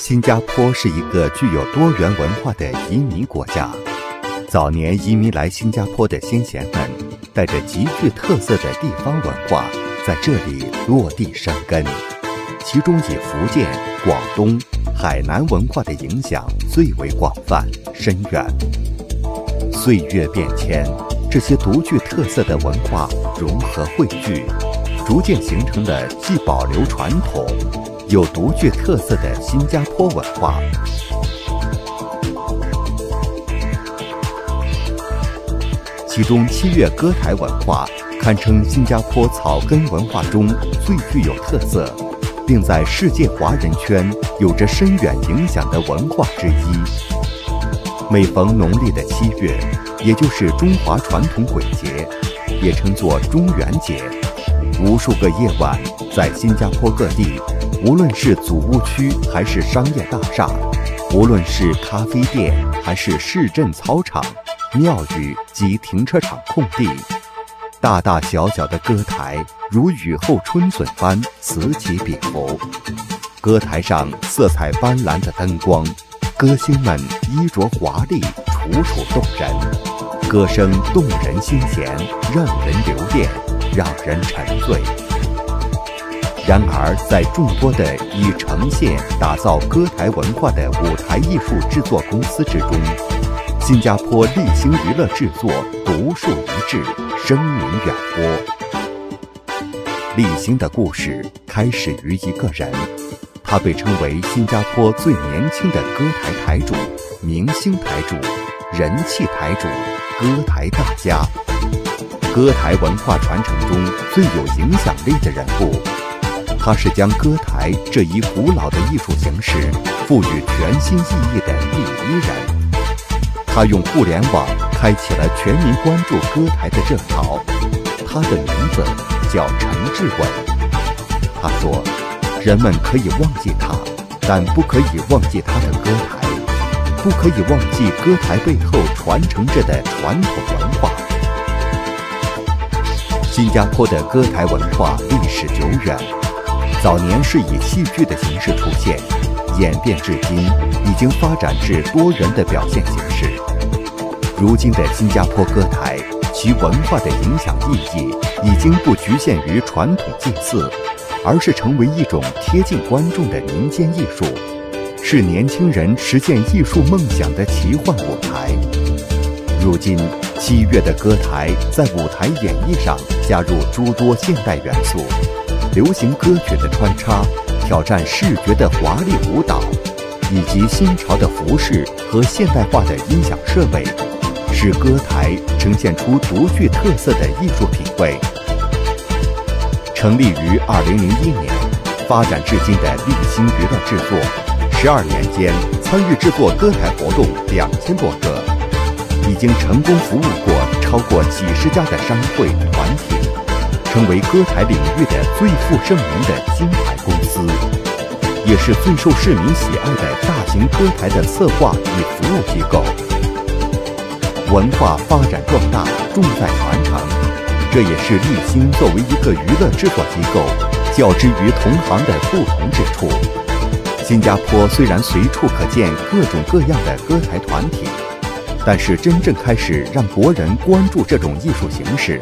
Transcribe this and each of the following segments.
新加坡是一个具有多元文化的移民国家。早年移民来新加坡的先贤们，带着极具特色的地方文化，在这里落地生根。其中以福建、广东、海南文化的影响最为广泛深远。岁月变迁，这些独具特色的文化融合汇聚，逐渐形成了既保留传统，有独具特色的新加坡文化。其中，七月歌台文化堪称新加坡草根文化中最具有特色，并在世界华人圈有着深远影响的文化之一。每逢农历的七月，也就是中华传统鬼节，也称作中元节，无数个夜晚，在新加坡各地，无论是祖屋区还是商业大厦，无论是咖啡店还是市镇操场。庙宇及停车场空地，大大小小的歌台如雨后春笋般此起彼伏。歌台上色彩斑斓的灯光，歌星们衣着华丽，楚楚动人，歌声动人心弦，让人留恋，让人沉醉。然而，在众多的以呈现打造歌台文化的舞台艺术制作公司之中，新加坡立星娱乐制作独树一帜，声名远播。立星的故事开始于一个人，他被称为新加坡最年轻的歌台台主、明星台主、人气台主、歌台大家，歌台文化传承中最有影响力的人物。他是将歌台这一古老的艺术形式赋予全新意义的第一人。他用互联网开启了全民关注歌台的热潮。他的名字叫陈志伟。他说：“人们可以忘记他，但不可以忘记他的歌台，不可以忘记歌台背后传承着的传统文化。”新加坡的歌台文化历史久远，早年是以戏剧的形式出现。演变至今，已经发展至多元的表现形式。如今的新加坡歌台，其文化的影响意义已经不局限于传统祭祀，而是成为一种贴近观众的民间艺术，是年轻人实现艺术梦想的奇幻舞台。如今，七月的歌台在舞台演绎上加入诸多现代元素，流行歌曲的穿插。挑战视觉的华丽舞蹈，以及新潮的服饰和现代化的音响设备，使歌台呈现出独具特色的艺术品味。成立于二零零一年，发展至今的立新娱乐制作，十二年间参与制作歌台活动两千多个，已经成功服务过超过几十家的商会团体。成为歌台领域的最负盛名的金牌公司，也是最受市民喜爱的大型歌台的策划与服务机构。文化发展壮大，重在传承，这也是立新作为一个娱乐制作机构较之于同行的不同之处。新加坡虽然随处可见各种各样的歌台团体，但是真正开始让国人关注这种艺术形式。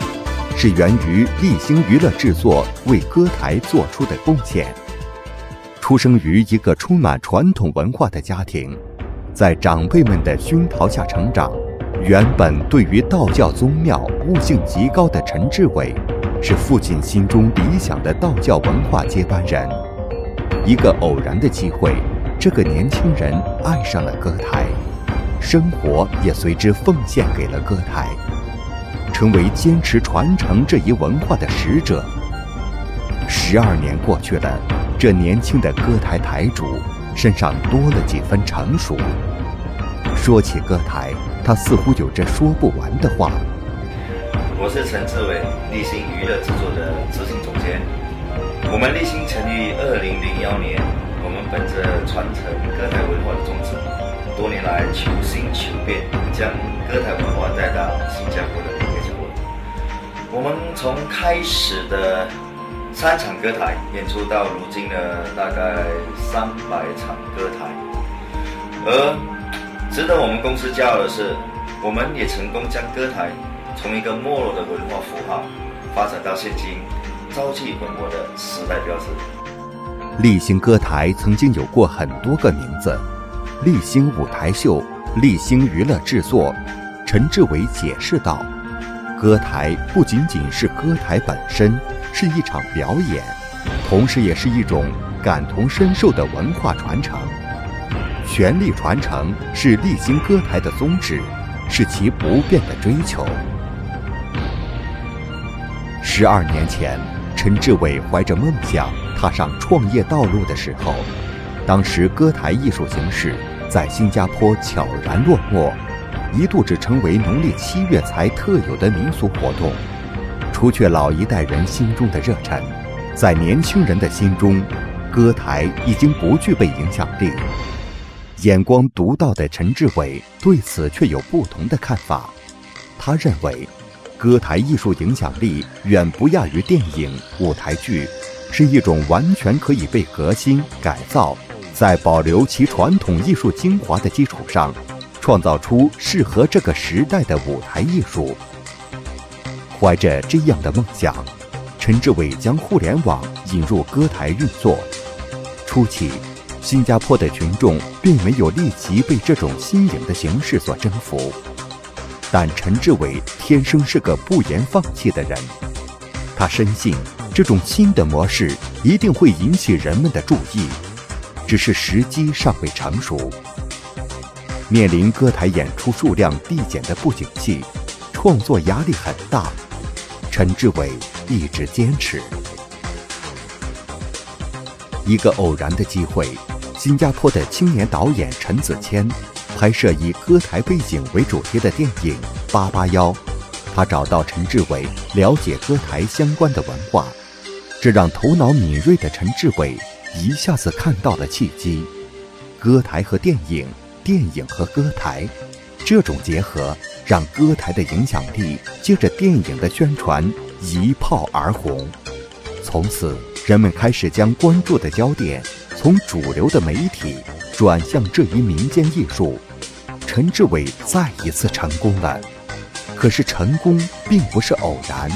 是源于立星娱乐制作为歌台做出的贡献。出生于一个充满传统文化的家庭，在长辈们的熏陶下成长。原本对于道教宗庙悟性极高的陈志伟，是父亲心中理想的道教文化接班人。一个偶然的机会，这个年轻人爱上了歌台，生活也随之奉献给了歌台。成为坚持传承这一文化的使者。十二年过去了，这年轻的歌台台主身上多了几分成熟。说起歌台，他似乎有着说不完的话。我是陈志伟，立新娱乐制作的执行总监。我们立新成立于二零零幺年，我们本着传承歌台文化的宗旨，多年来求新求变，将歌台文化带到新加坡的。我们从开始的三场歌台演出到如今的大概三百场歌台，而值得我们公司骄傲的是，我们也成功将歌台从一个没落的文化符号，发展到现今朝气蓬勃的时代标志。立新歌台曾经有过很多个名字，立新舞台秀、立新娱乐制作。陈志伟解释道。歌台不仅仅是歌台本身，是一场表演，同时也是一种感同身受的文化传承。全力传承是立新歌台的宗旨，是其不变的追求。十二年前，陈志伟怀着梦想踏上创业道路的时候，当时歌台艺术形式在新加坡悄然落寞。一度只成为农历七月才特有的民俗活动，除却老一代人心中的热忱，在年轻人的心中，歌台已经不具备影响力。眼光独到的陈志伟对此却有不同的看法。他认为，歌台艺术影响力远不亚于电影、舞台剧，是一种完全可以被革新改造，在保留其传统艺术精华的基础上。创造出适合这个时代的舞台艺术。怀着这样的梦想，陈志伟将互联网引入歌台运作。初期，新加坡的群众并没有立即被这种新颖的形式所征服，但陈志伟天生是个不言放弃的人。他深信，这种新的模式一定会引起人们的注意，只是时机尚未成熟。面临歌台演出数量递减的不景气，创作压力很大。陈志伟一直坚持。一个偶然的机会，新加坡的青年导演陈子谦拍摄以歌台背景为主题的电影《八八幺》，他找到陈志伟了解歌台相关的文化，这让头脑敏锐的陈志伟一下子看到了契机：歌台和电影。电影和歌台这种结合，让歌台的影响力借着电影的宣传一炮而红。从此，人们开始将关注的焦点从主流的媒体转向这一民间艺术。陈志伟再一次成功了，可是成功并不是偶然，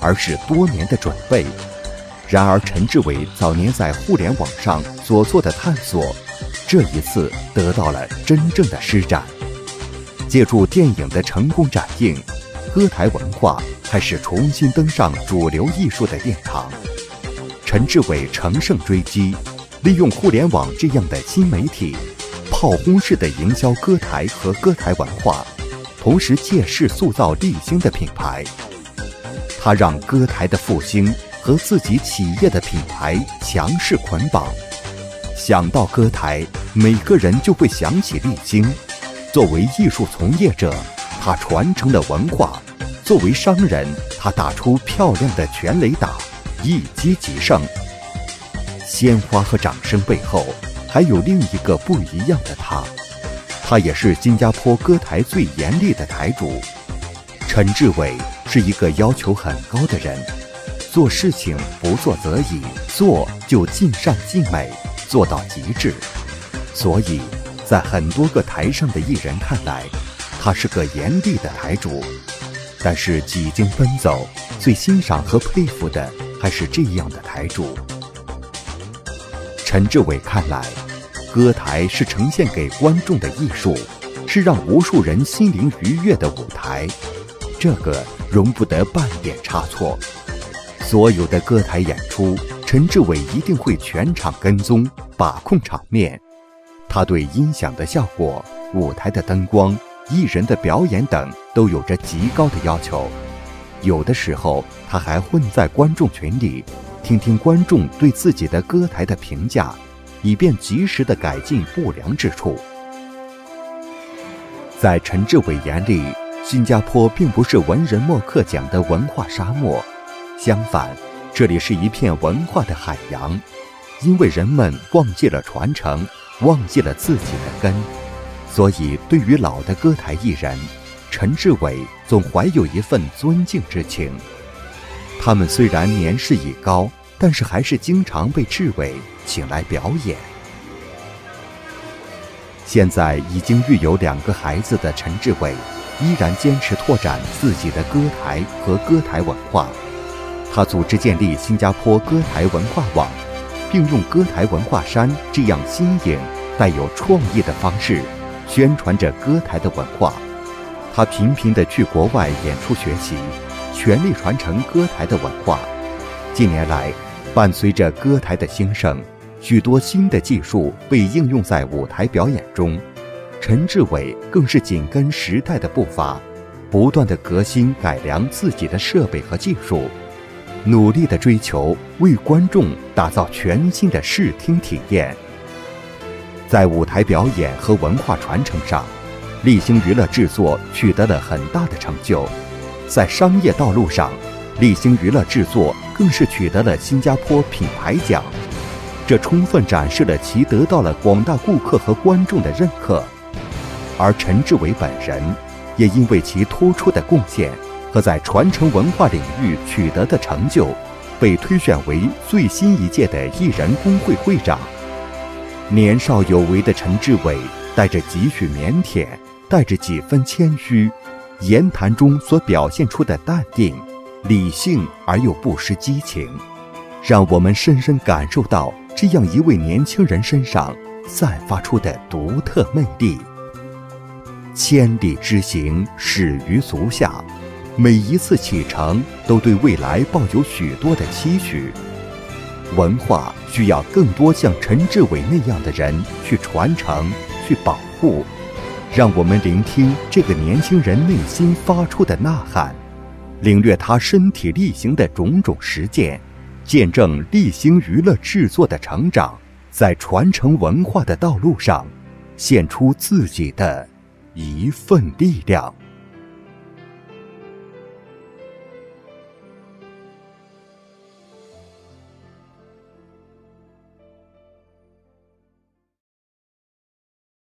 而是多年的准备。然而，陈志伟早年在互联网上所做的探索。这一次得到了真正的施展，借助电影的成功展映，歌台文化开始重新登上主流艺术的殿堂。陈志伟乘胜追击，利用互联网这样的新媒体，炮轰式的营销歌台和歌台文化，同时借势塑造立新的品牌。他让歌台的复兴和自己企业的品牌强势捆绑。想到歌台，每个人就会想起立新。作为艺术从业者，他传承了文化；作为商人，他打出漂亮的全垒打，一击即胜。鲜花和掌声背后，还有另一个不一样的他。他也是新加坡歌台最严厉的台主。陈志伟是一个要求很高的人，做事情不做则已，做就尽善尽美。做到极致，所以，在很多个台上的艺人看来，他是个严厉的台主。但是几经奔走，最欣赏和佩服的还是这样的台主。陈志伟看来，歌台是呈现给观众的艺术，是让无数人心灵愉悦的舞台，这个容不得半点差错。所有的歌台演出。陈志伟一定会全场跟踪把控场面，他对音响的效果、舞台的灯光、艺人的表演等都有着极高的要求。有的时候，他还混在观众群里，听听观众对自己的歌台的评价，以便及时的改进不良之处。在陈志伟眼里，新加坡并不是文人墨客讲的文化沙漠，相反。这里是一片文化的海洋，因为人们忘记了传承，忘记了自己的根，所以对于老的歌台艺人，陈志伟总怀有一份尊敬之情。他们虽然年事已高，但是还是经常被志伟请来表演。现在已经育有两个孩子的陈志伟，依然坚持拓展自己的歌台和歌台文化。他组织建立新加坡歌台文化网，并用歌台文化衫这样新颖、带有创意的方式，宣传着歌台的文化。他频频地去国外演出学习，全力传承歌台的文化。近年来，伴随着歌台的兴盛，许多新的技术被应用在舞台表演中。陈志伟更是紧跟时代的步伐，不断地革新改良自己的设备和技术，努力地追求为观众打造全新的视听体验。在舞台表演和文化传承上，立星娱乐制作取得了很大的成就。在商业道路上，立星娱乐制作更是取得了新加坡品牌奖，这充分展示了其得到了广大顾客和观众的认可。而陈志伟本人，也因为其突出的贡献和在传承文化领域取得的成就，被推选为最新一届的艺人工会会长。年少有为的陈志伟，带着几许腼腆，带着几分谦虚，言谈中所表现出的淡定。理性而又不失激情，让我们深深感受到这样一位年轻人身上散发出的独特魅力。千里之行，始于足下。每一次启程，都对未来抱有许多的期许。文化需要更多像陈志伟那样的人去传承、去保护。让我们聆听这个年轻人内心发出的呐喊。领略他身体力行的种种实践，见证立星娱乐制作的成长，在传承文化的道路上，献出自己的一份力量。